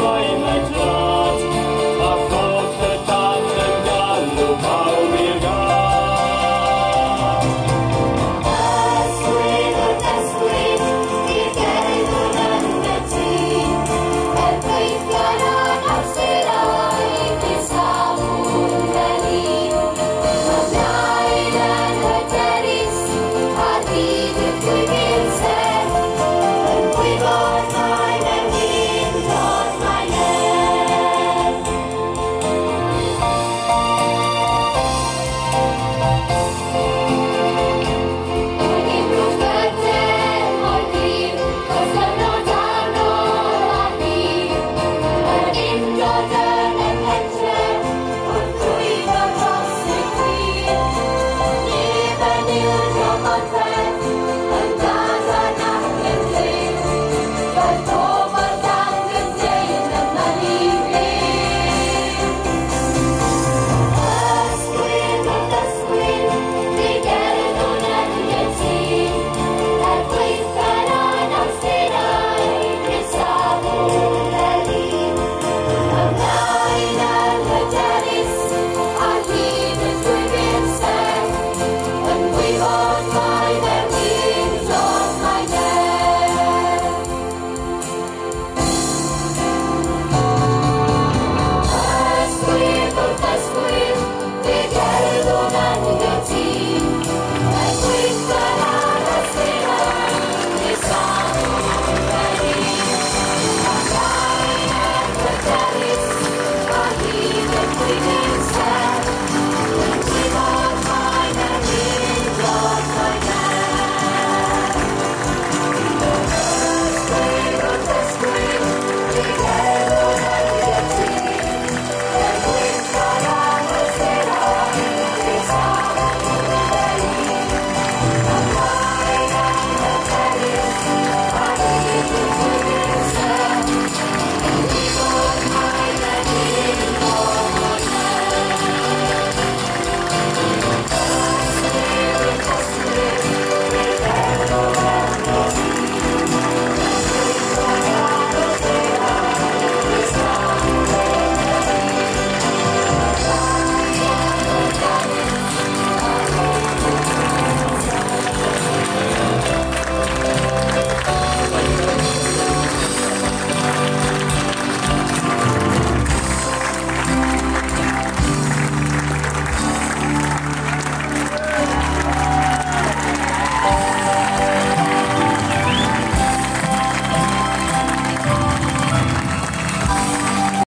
Lord. 快走。